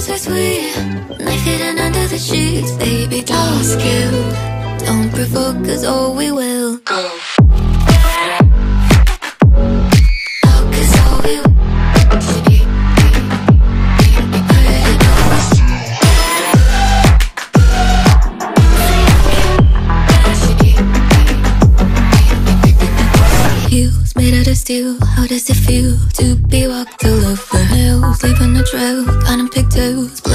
kiss her sweet Knife hidden under the sheets Baby, don't skill Don't provoke, cause oh, we will. Go. Heels made out of steel. How does it feel to be walked all hills, leaving a trail, got 'em pigtails, blood